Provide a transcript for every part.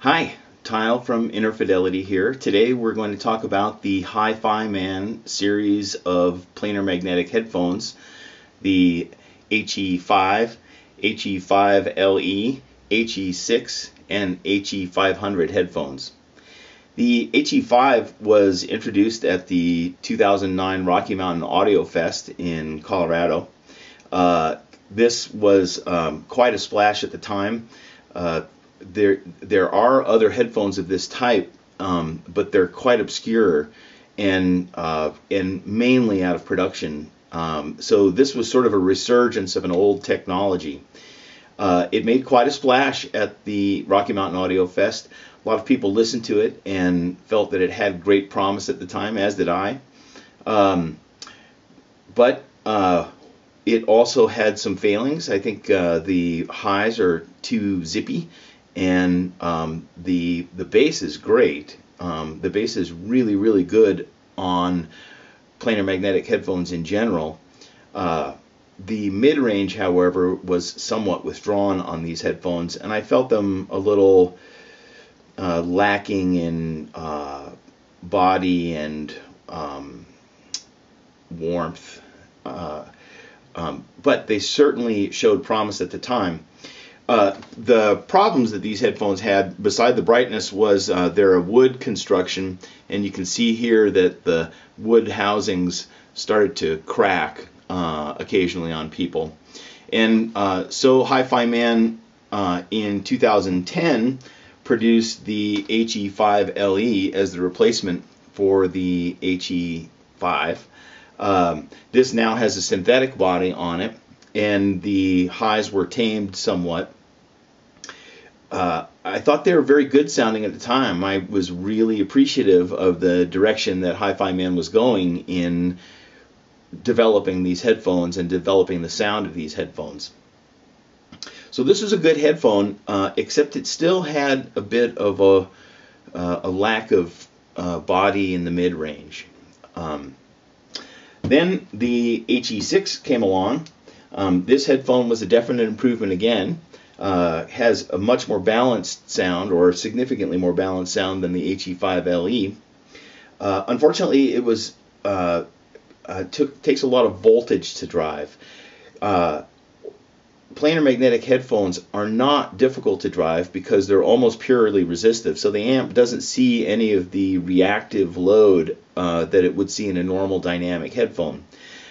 Hi, Tyll from Inner Fidelity here. Today we're going to talk about the HiFiMAN series of planar magnetic headphones, the HE5, HE5LE, HE6, and HE500 headphones. The HE5 was introduced at the 2009 Rocky Mountain Audio Fest in Colorado. Uh, this was um, quite a splash at the time. Uh, there there are other headphones of this type, um, but they're quite obscure and uh, and mainly out of production. Um, so this was sort of a resurgence of an old technology. Uh, it made quite a splash at the Rocky Mountain Audio Fest. A lot of people listened to it and felt that it had great promise at the time, as did I. Um, but uh, it also had some failings. I think uh, the highs are too zippy and um, the the bass is great. Um, the bass is really really good on planar magnetic headphones in general. Uh, the mid range, however, was somewhat withdrawn on these headphones, and I felt them a little uh, lacking in uh, body and um, warmth. Uh, um, but they certainly showed promise at the time. Uh, the problems that these headphones had, beside the brightness, was uh, they're a wood construction, and you can see here that the wood housings started to crack uh, occasionally on people. And uh, so HiFiMAN uh, in 2010 produced the HE5LE as the replacement for the HE5. Um, this now has a synthetic body on it, and the highs were tamed somewhat uh, I thought they were very good sounding at the time. I was really appreciative of the direction that HiFiMAN was going in developing these headphones and developing the sound of these headphones. So this was a good headphone, uh, except it still had a bit of a, uh, a lack of uh, body in the mid-range. Um, then the HE6 came along. Um, this headphone was a definite improvement again uh, has a much more balanced sound, or significantly more balanced sound than the HE5LE. Uh, unfortunately, it was uh, uh, took, takes a lot of voltage to drive. Uh, planar magnetic headphones are not difficult to drive because they're almost purely resistive. So the amp doesn't see any of the reactive load uh, that it would see in a normal dynamic headphone.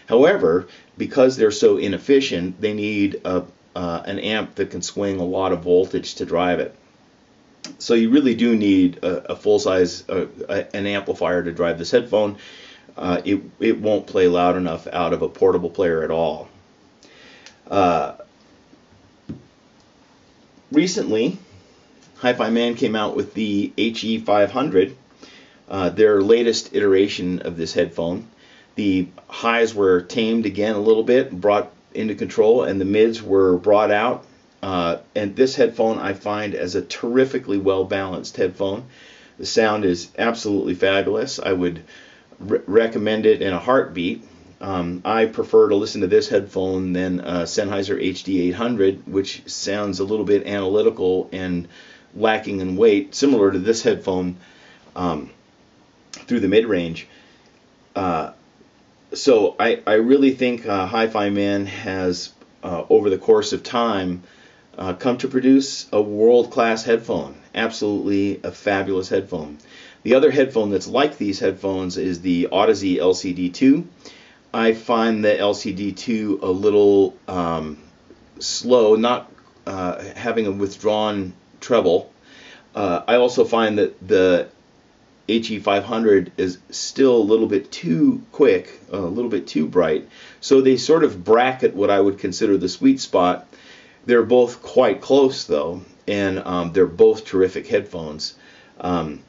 However, because they're so inefficient, they need a, uh, an amp that can swing a lot of voltage to drive it. So you really do need a, a full size uh, an amplifier to drive this headphone. Uh, it it won't play loud enough out of a portable player at all. Uh, recently, HiFiMAN came out with the HE500, uh, their latest iteration of this headphone. The highs were tamed again a little bit, brought into control, and the mids were brought out. Uh, and this headphone I find as a terrifically well balanced headphone. The sound is absolutely fabulous. I would re- recommend it in a heartbeat. Um, I prefer to listen to this headphone than uh, Sennheiser HD800, which sounds a little bit analytical and lacking in weight, similar to this headphone um, through the mid range. Uh, so I, I really think uh, HiFiMAN has, uh, over the course of time, uh, come to produce a world-class headphone. Absolutely a fabulous headphone. The other headphone that's like these headphones is the Audeze LCD2. I find the LCD2 a little um, slow, not uh, having a withdrawn treble. Uh, I also find that the HE500 is still a little bit too quick, a little bit too bright. So they sort of bracket what I would consider the sweet spot. They're both quite close though, and um, they're both terrific headphones. Um,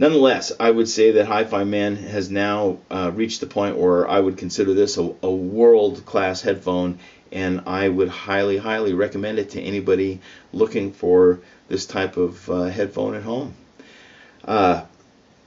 nonetheless, I would say that HiFiMAN has now uh, reached the point where I would consider this a, a world-class headphone, and I would highly, highly recommend it to anybody looking for this type of uh, headphone at home. Uh,